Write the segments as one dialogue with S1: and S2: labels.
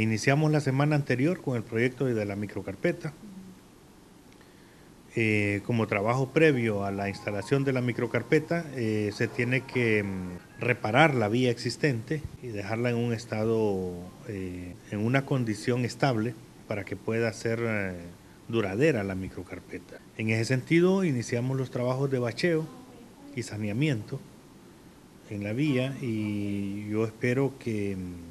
S1: Iniciamos la semana anterior con el proyecto de la microcarpeta. Eh, como trabajo previo a la instalación de la microcarpeta, eh, se tiene que mm, reparar la vía existente y dejarla en un estado, eh, en una condición estable para que pueda ser duradera la microcarpeta. En ese sentido, iniciamos los trabajos de bacheo y saneamiento en la vía y yo espero que mm,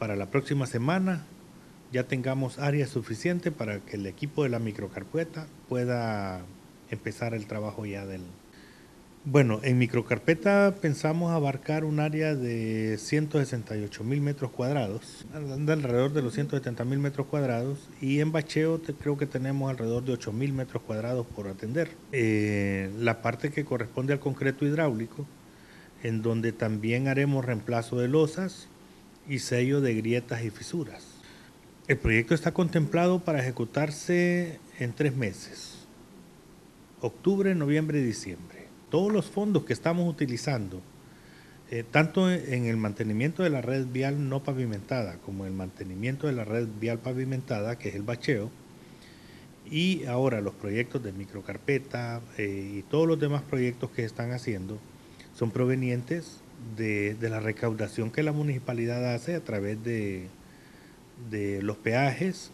S1: para la próxima semana ya tengamos área suficiente para que el equipo de la microcarpeta pueda empezar el trabajo ya del... Bueno, en microcarpeta pensamos abarcar un área de 168 mil metros cuadrados, alrededor de los 170 mil metros cuadrados, y en bacheo creo que tenemos alrededor de 8 mil metros cuadrados por atender. Eh, la parte que corresponde al concreto hidráulico, en donde también haremos reemplazo de losas y sello de grietas y fisuras. El proyecto está contemplado para ejecutarse en tres meses, octubre, noviembre y diciembre. Todos los fondos que estamos utilizando, eh, tanto en el mantenimiento de la red vial no pavimentada como en el mantenimiento de la red vial pavimentada, que es el bacheo, y ahora los proyectos de microcarpeta eh, y todos los demás proyectos que están haciendo son provenientes de la recaudación que la municipalidad hace a través de de los peajes